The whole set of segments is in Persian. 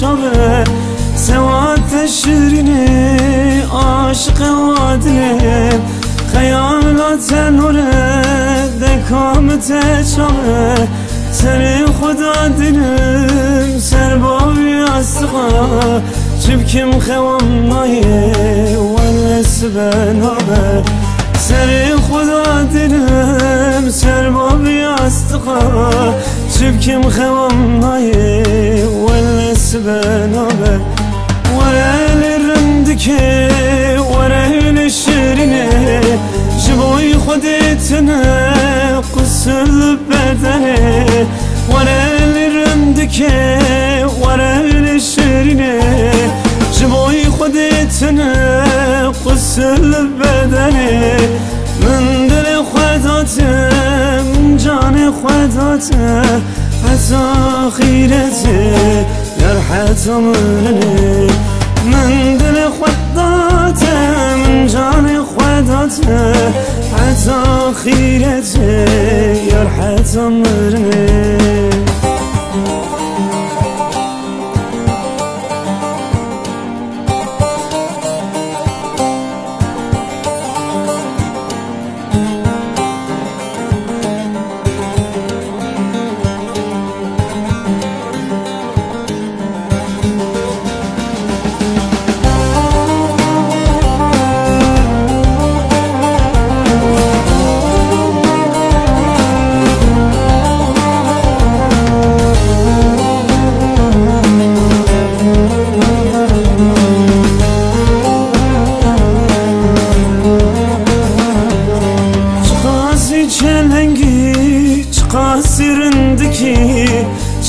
شابه سوات شیرینه عاشق وادنه خیالات نوره دکامت چابه سر خدا دلم سر بابی اصغا چبکم خوام مایه ونس بنابه سر خدا دلم سر بابی اصغا چبکم خوام مایه ونس بنابه ورل رندکه ورل شیرینه جبوی خودتنه قسل بدنه ورل رندکه ورل شیرینه حياته حتى خيرته جرحة عمرني من دل خداته من جان خداته حتى خيرته جرحة عمرني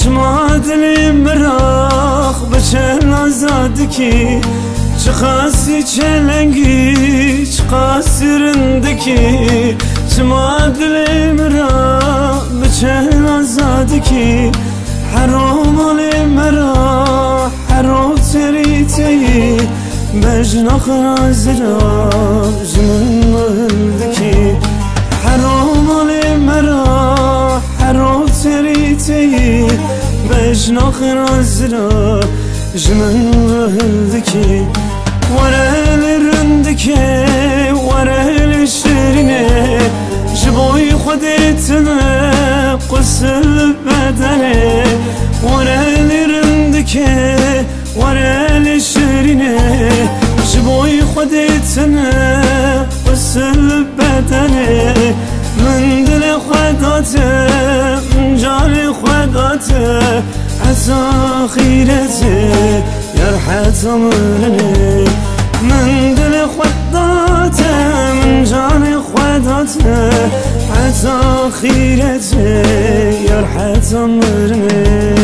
چشم عدلی مراخ به نزد کی؟ چه خاصی چه لنگی؟ چه خاصی رند کی؟ چشم عدلی مراخ به نزد کی؟ حرام ولی مرا حرام تری تی مجنون خزرا جنون مه مجنق نازرا جمن مهلدكي ورا الرندكي ورا الشرينه جبوي خديتنا قسل بدنه. ورا الرندكي ورا الشرينه جبوي خديتنا قسل بدنه. من دل خداته من جان خداته عسى خيرتي يرحل صبرني من دل خداتي من جان خداتي عسى خيرتي يرحل صبرني